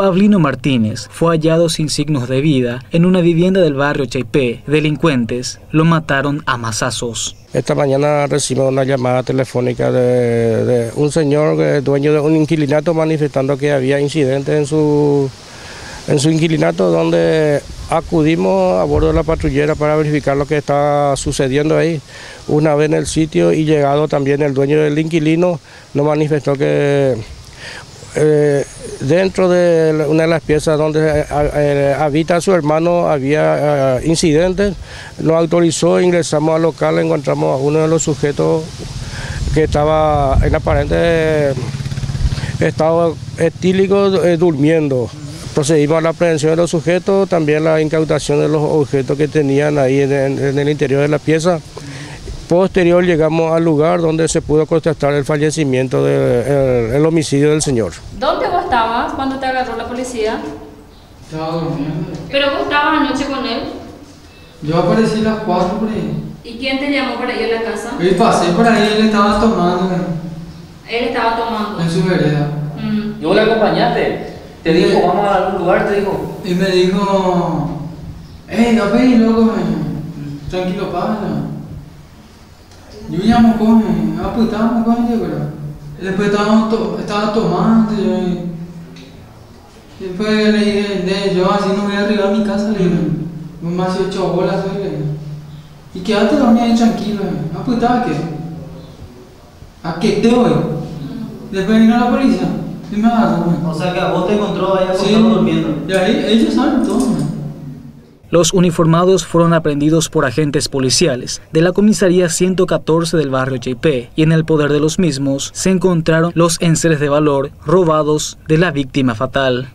Pablino Martínez fue hallado sin signos de vida en una vivienda del barrio Chaipé. Delincuentes lo mataron a masazos. Esta mañana recibimos una llamada telefónica de, un señor dueño de un inquilinato manifestando que había incidentes en su, en su inquilinato donde acudimos a bordo de la patrullera para verificar lo que está sucediendo ahí. Una vez en el sitio y llegado también el dueño del inquilino nos manifestó que eh, dentro de una de las piezas donde eh, eh, habita su hermano había incidentes, nos autorizó, ingresamos al local, encontramos a uno de los sujetos que estaba en aparente estado etílico durmiendo. Procedimos a la prevención de los sujetos, también la incautación de los objetos que tenían ahí en el interior de la pieza. Posterior llegamos al lugar donde se pudo constatar el fallecimiento del homicidio del señor. ¿Dónde vos estabas cuando te agarró la policía? Estaba durmiendo. ¿Pero vos estabas anoche con él? Yo aparecí a las 4 por ahí. ¿Y quién te llamó para ir a la casa? Yo pasé por ahí, él estaba tomando. Él estaba tomando. En su vereda. Mm. ¿Y vos le acompañaste? Te dijo, vamos a algún lugar, te dijo. Y me dijo, hey, no veis, loco, tranquilo, página. Yo me coge, ah, pues estaba me coge, yo Después estaba, to, estaba tomando, yo, y después le dije, yo así no voy a arribar a mi casa, le dije, me hace ocho bolas hoy, le. Y quédate dormir ahí tranquilo, ah, pues estaba qué. ¿A qué te voy? Después vino la policía, y me agarró, O sea que a vos te encontró allá sí, durmiendo. Y ahí ellos saben todo, man. Los uniformados fueron aprendidos por agentes policiales de la comisaría 114 del barrio Cheipé y en el poder de los mismos se encontraron los enseres de valor robados de la víctima fatal.